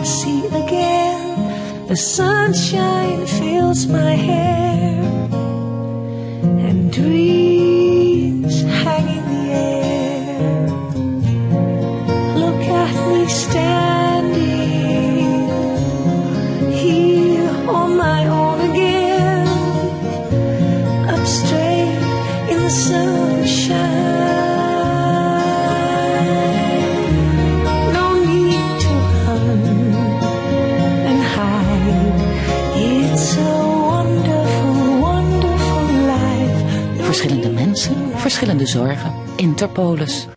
to see again. The sunshine fills my hair and dreams. Verschillende mensen, verschillende zorgen. Interpolis.